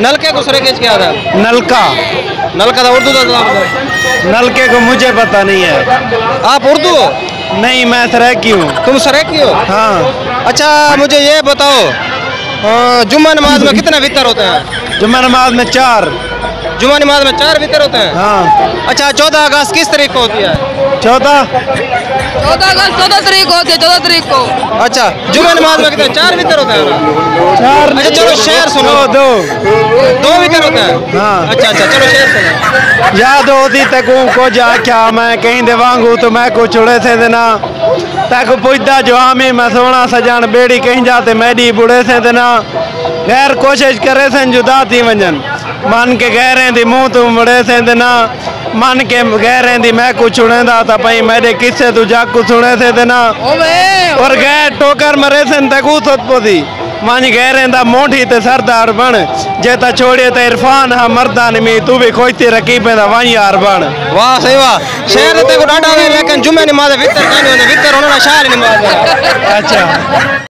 नलके को सरेकेज क्या था नलका नलका था उर्दू दो। नलके को मुझे पता नहीं है। आप उर्दू हो? नहीं मैं सराकी हूँ। तुम सरेकी हो? हाँ। अच्छा मुझे ये बताओ जुम्मा नमाज़ में कितना वितर होते हैं? जुम्मा नमाज़ में चार। जुम्मा नमाज़ में चार वितर होते हैं? हाँ। अच्छा चौदह अगस्त किस तारीख को होती है? चौदह चौदह अगस्त चौदह तारीख को होती है चौदह तारीख को। अच्छा जुम्मा नमाज़ में कितने चार वितर होते हैं। चार अच्छा चलो शेर सुनो। दो दो। वितर होते हैं। हाँ। अच्छा अच्छा चलो शेर सुनो। याद होती तकू कुछ आख्या मैं कहीं दे वांगू तो मैं को छुड़े थे देना तक पुछदा जो आमी मैं सोना सजान बेड़ी कहीं जाते मैडी बुढ़े से देना गैर कोशिश करे सन जुदा थी वंजन। मन के गहरे दी मुँह तू मुड़े से देना मन के गहरे दी मैं कुछ छुड़ेंदा था पई मेरे किस्से तू जाकू सुने थे देना और गैर टोकर मरे सन तकू थोत पोदी मानी कह रहे मोठी ते सरदार बन जे ता छोड़े ते इरफान हा मर्दान में तू भी खोजती रखी पे वही यार बन वाह सही वाह। शेर ते को डांडा लेकिन जुम्मे नमाज़ वितर कान वितर होना शाल नमाज़ अच्छा।